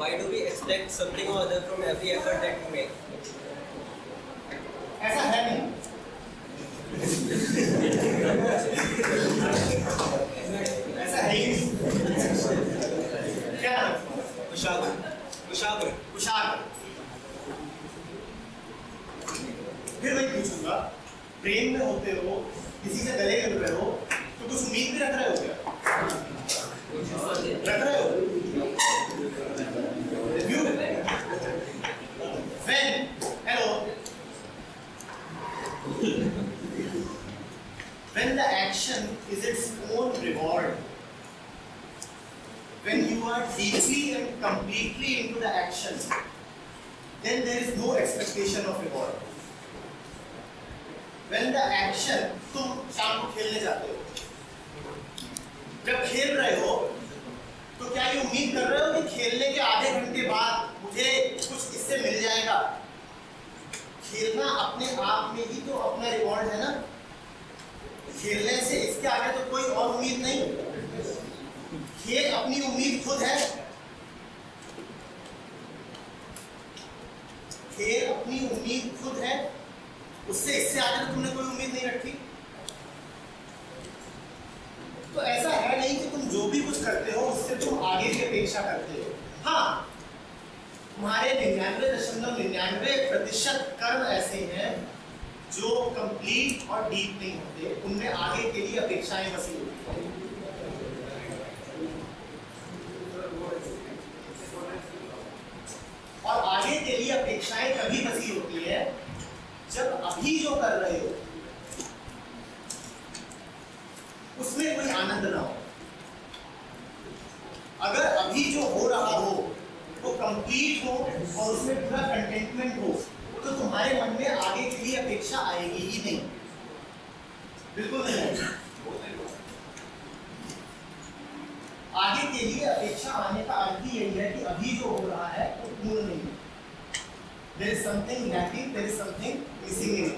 expect something or other from every effort that you make. ऐसा है नहीं ऐसा है ही नहीं क्या? Kushagra. Kushagra. कुशाग्र फिर मैं पूछूँगा प्रेम में होते हो किसी से गले मिल रहे हो तो कुछ उम्मीद भी रख रहे हो क्या रख रहे हो When? Hello. When the action is its own reward, when you are deeply and completely into the action, then there is no expectation of reward. When the action, तुम शाम को खेलने जाते हो जब खेल रहे हो तो क्या ये उम्मीद कर रहे हो कि खेलने के आधे घंटे बाद मुझे इससे मिल जाएगा। खेलना अपने आप में ही तो अपना रिवॉर्ड है ना? खेलने से इसके आगे तो कोई और उम्मीद नहीं। खेल अपनी उम्मीद खुद है। खेल अपनी उम्मीद खुद है। उससे इससे आगे तो तुमने कोई उम्मीद नहीं रखी। तो ऐसा है नहीं कि तुम जो भी कुछ करते हो, उससे तुम आगे की अपेक्षा करते हो। तुम्हारे निन्यानवे दशमलव निन्यानवे प्रतिशत कर्म ऐसे हैं जो कंप्लीट और डीप नहीं होते। उनमें आगे के लिए अपेक्षाएँ बसी होती हैं। और आगे के लिए अपेक्षाएँ तभी बसी होती है जब अभी जो कर रहे हो उसमें कोई आनंद ना हो अगर अभी जो हो रहा हो वो कंप्लीट हो और उसमें पूरा कंटेंटमेंट हो तो तुम्हारे मन में आगे के लिए अपेक्षा आएगी ही नहीं आगे के लिए अपेक्षा आने का अर्थ ही यही है कि अभी जो हो रहा है, वो पूर्ण नहीं है। There is something nothing there is something missing in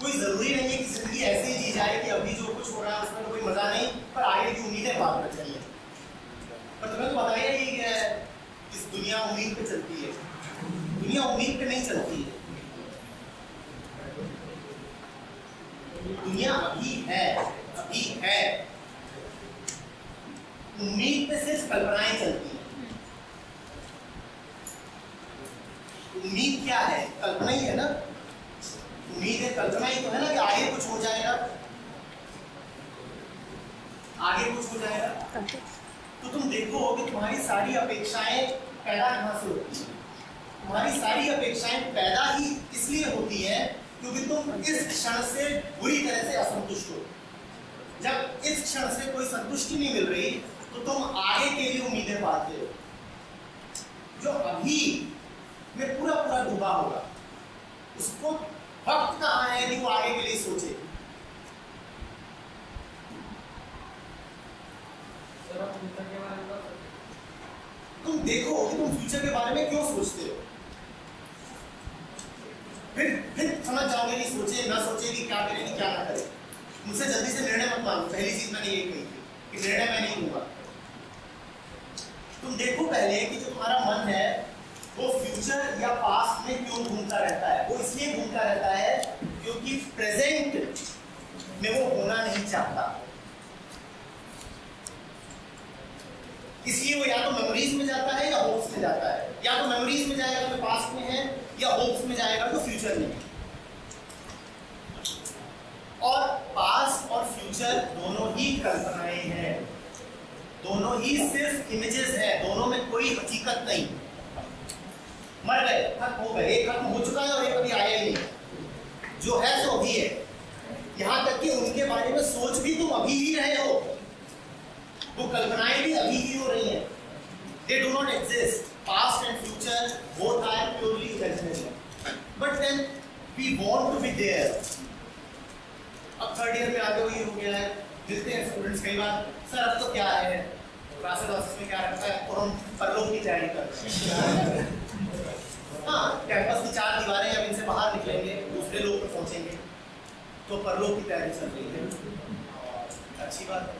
कोई ज़रूरी नहीं है कि ज़िंदगी ऐसे जी जाए कि अभी जो कुछ हो रहा है उसमें तो कोई मज़ा नहीं, पर आगे की उम्मीदें बाद में चलिए पर तुम्हें तो ही कि इस दुनिया उम्मीद पे चलती है। दुनिया उम्मीद पे नहीं चलती है। दुनिया अभी है अभी है। उम्मीद पे सिर्फ़ कल्पनाएँ चलती हैं। उम्मीद क्या है? कल्पना ही है ना। उम्मीद है कल्पना ही तो है ना कि आगे कुछ हो जाएगा। आगे कुछ हो जाएगा। तो तुम देखो कि तुम्हारी सारी अपेक्षाएँ पैदा कहाँ से होती हैं? तुम्हारी सारी अपेक्षाएँ पैदा ही इसलिए होती हैं क्योंकि तुम इस क्षण से बुरी तरह से असंतुष्ट हो। जब इस क्षण से कोई संतुष्टि नहीं मिल रही तो तुम आगे के लिए उम्मीदें पाते हो। जो अभी में पूरा पूरा डूबा होगा, उसको वक्त कहाँ है कि वो आगे के लिए सोचे। तुम देखो कि तुम फ्यूचर के बारे में क्यों सोचते हो? फिर फिर समझ जाओगे कि सोचे ना सोचे कि क्या करें कि क्या ना करें। मुझसे जल्दी से निर्णय मत मानो पहली चीज़ मैंने यही कही थी कि निर्णय मैं नहीं लूँगा। तुम देखो पहले कि जो तुम्हारा मन है वो फ्यूचर या पास्ट में क्यों घूमता रहता है? वो इसलिए घूमता रहता है क्योंकि प्रेजेंट में वो होना नहीं चाहता। इसलिए वो या तो मेमोरीज में जाता है या होप्स में जाता है। या तो मेमोरीज में जाएगा तो पास्ट में है, या होप्स में जाएगा तो फ्यूचर में और पास्ट और फ्यूचर दोनों ही कल्पनाएँ हैं। दोनों ही सिर्फ़ इमेजेस है, दोनों में कोई हकीकत नहीं। मर गए। खत्म हो गए। एक खत्म हो चुका है और एक अभी आया नहीं। जो है सो अभी है। यहाँ तक कि उनके बारे में सोच भी तुम अभी ही रहे हो। वो कल्पनाएँ भी अभी ही हो रही हैं। They do not exist past and future both are purely imagination but then we want to be there अब थर्ड ईयर में आगे वही हो गया है। हैं स्टूडेंट्स कई बार। सर, अब तो क्या है? क्लासेस में क्या रखता है? और हम परलोक की तैयारी कर रहे हैं। हाँ कैंपस की चार दीवारें अब इनसे बाहर निकलेंगे, दूसरे लोग पर पहुँचेंगे। तो परलोक की तैयारी चल रही है। अच्छी बात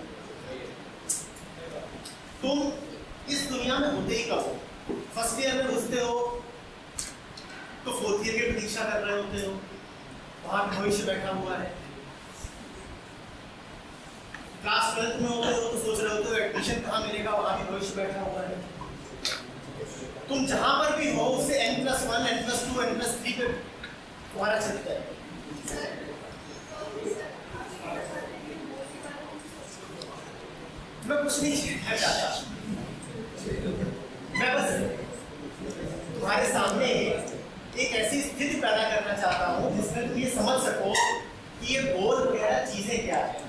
तुम इस दुनिया में होते ही कब हो? फ़र्स्ट ईयर में घुसते हो तो फोर्थ ईयर की प्रतीक्षा कर रहे होते हो। वहाँ भविष्य बैठा हुआ है। क्लास ट्वेल्थ में होते हो तो सोच रहे होते हो एडमिशन कहाँ मिलेगा, वहाँ भी भविष्य बैठा हुआ है। तुम जहाँ पर भी हो, उसे N plus one N plus two N plus three पे तुम्हारा चलता है। मैं कुछ नहीं चाहता मैं बस तुम्हारे सामने एक ऐसी स्थिति पैदा करना चाहता हूँ जिसमें तुम ये समझ सको कि ये बोल वगैरह चीज़ें क्या है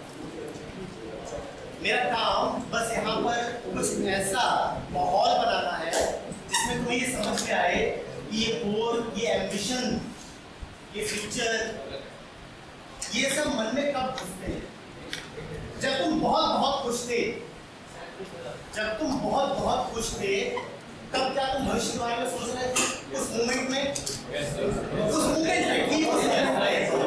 मेरा काम बस यहाँ पर कुछ ऐसा माहौल बनाना है जिसमें तुम्हें ये समझ में आए कि ये और ये एम्बिशन ये फ्यूचर ये सब मन में कब घुसते हैं? जब तुम बहुत बहुत खुश थे जब तुम बहुत बहुत खुश थे तब क्या तुम भविष्य के बारे में सोच रहे थे? उस मोमेंट में? उस मोमेंट में ठीक उस moment में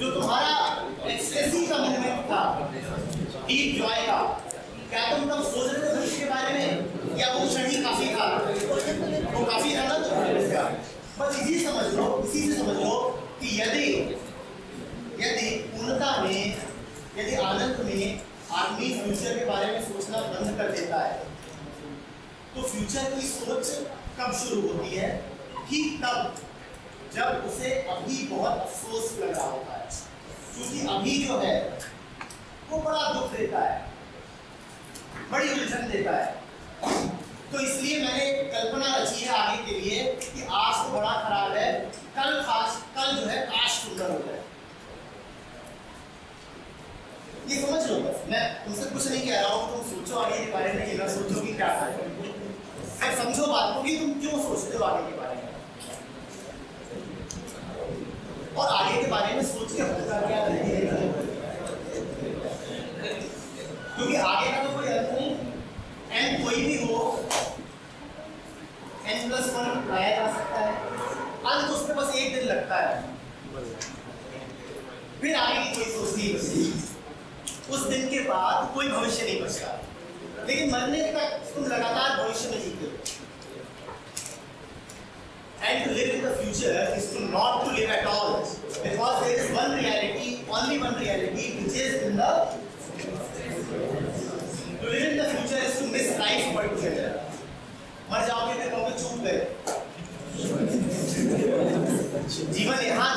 जो तुम्हारा एक्सटेसी का मोमेंट था डीप जॉय का क्या तुम तब सोच रहे थे भविष्य के बारे में या वो क्षण ही काफ़ी था वो काफ़ी था ना बस इसी समझ लो इसी से समझ लो कि यदि यदि पूर्णता में यदि आनंद में आदमी फ्यूचर के बारे में सोचना बंद कर देता है तो फ्यूचर की सोच कब शुरू होती है ठीक तब जब उसे अभी बहुत अफसोस लग रहा होता है। क्योंकि अभी जो है, वो बड़ा दुख देता है, बड़ी उलझन देता है। तो इसलिए मैंने कल्पना रची है आगे के लिए कि आज तो बड़ा खराब है, कल खास, कल जो है काश सुंदर हो जाए। ये समझ लो बस। मैं तुमसे कुछ नहीं कह रहा हूँ, तुम सोचो आगे के बारे में ये ना सोचो कि क्या करें। समझो बात होगी, तुम क्यों सोचते हो आगे के बारे में? और आगे के बारे में सोच के होता क्या है? क्योंकि आगे का तो कोई अर्थ नहीं। एन कोई भी हो एन प्लस वन लाया जा सकता है। अंत उस पर बस एक दिन लगता है। फिर आगे की कोई सोच नहीं बचती उस दिन के बाद कोई भविष्य नहीं बचता लेकिन मरने तक तुम लगातार भविष्य में जीते हो। and to live in the future is to not to live at all. Because there is one reality, only one reality, which is in the to live in the future is to miss life altogether. मर जाओगे तो कहोगे चूक गए जीवन यहाँ